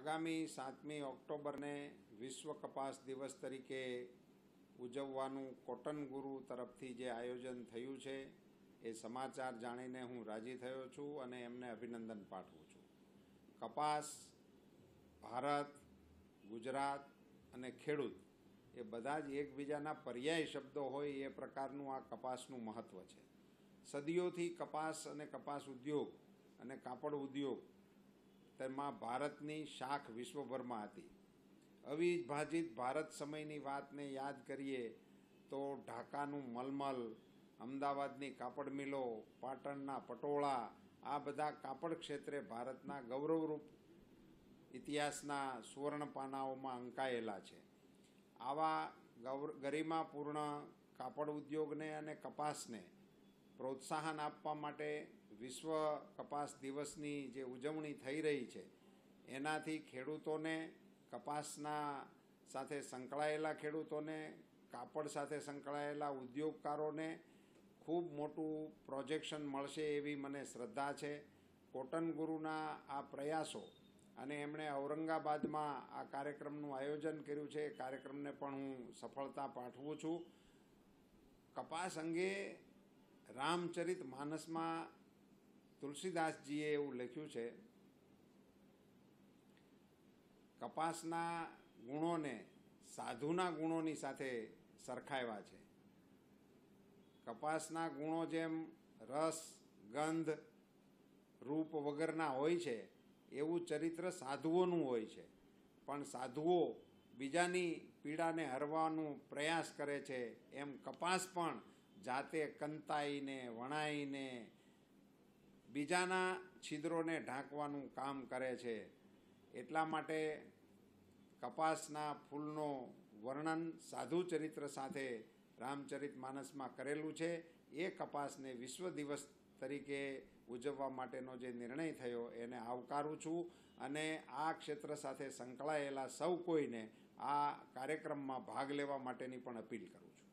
આગામી સાતમી ઓક્ટોબરને વિશ્વ કપાસ દિવસ તરીકે ઉજવવાનું કોટન ગુરુ તરફથી જે આયોજન થયું છે, એ સમાચાર જાણીને હું રાજી થયો છું અને એમને અભિનંદન પાઠવું છું. કપાસ, ભારત, ગુજરાત અને ખેડૂત એ બધા જ એકબીજાના પર્યાય શબ્દો હોય એ પ્રકારનું આ કપાસનું મહત્ત્વ છે. સદીઓથી કપાસ અને કપાસ ઉદ્યોગ અને કાપડ ઉદ્યોગ તેમાં ભારતની શાખ વિશ્વભરમાં હતી. અવિભાજિત ભારત સમયની વાતને યાદ કરીએ તો ઢાકાનું મલમલ, અમદાવાદની કાપડ મિલો પાટણના પટોળા, આ બધા કાપડ ક્ષેત્રે ભારતના ગૌરવરૂપ ઇતિહાસના સુવર્ણ પાનાઓમાં અંકાયેલા છે. આવા ગૌર, ગરિમાપૂર્ણ કાપડ ઉદ્યોગને અને કપાસને પ્રોત્સાહન આપવા માટે વિશ્વ કપાસ દિવસની જે ઉજવણી થઈ રહી છે, એનાથી ખેડૂતોને કપાસના સાથે સંકળાયેલા ખેડૂતોને, કાપડ સાથે સંકળાયેલા ઉદ્યોગકારોને ખૂબ મોટું પ્રોજેક્શન મળશે એવી મને શ્રદ્ધા છે. કોટન ગુરુના આ પ્રયાસો અને એમણે ઔરંગાબાદમાં આ કાર્યક્રમનું આયોજન કર્યું છે, એ કાર્યક્રમને પણ હું સફળતા પાઠવું છું. કપાસ અંગે રામચરિત માનસમાં તુલસીદાસજીએ એવું લખ્યું છે, કપાસના ગુણોને સાધુના ગુણોની સાથે સરખાવ્યા છે. કપાસના ગુણો જેમ રસ, ગંધ, રૂપ વગરના હોય છે, એવું ચરિત્ર સાધુઓનું હોય છે. પણ સાધુઓ બીજાની પીડાને હરવાનો પ્રયાસ કરે છે, એમ કપાસ પણ જાતે કંતાઈને, વણાઈને, બીજાના છિદ્રોને ઢાંકવાનું કામ કરે છે. એટલા માટે કપાસના ફૂલનો વર્ણન સાધુ ચરિત્ર સાથે રામચરિત માનસમાં કરેલું છે. એ કપાસને વિશ્વ દિવસ તરીકે ઉજવવા માટેનો જે નિર્ણય થયો એને આવકારું છું અને આ ક્ષેત્ર સાથે સંકળાયેલા સૌ કોઈને આ કાર્યક્રમમાં ભાગ લેવા માટેની પણ અપીલ કરું છું.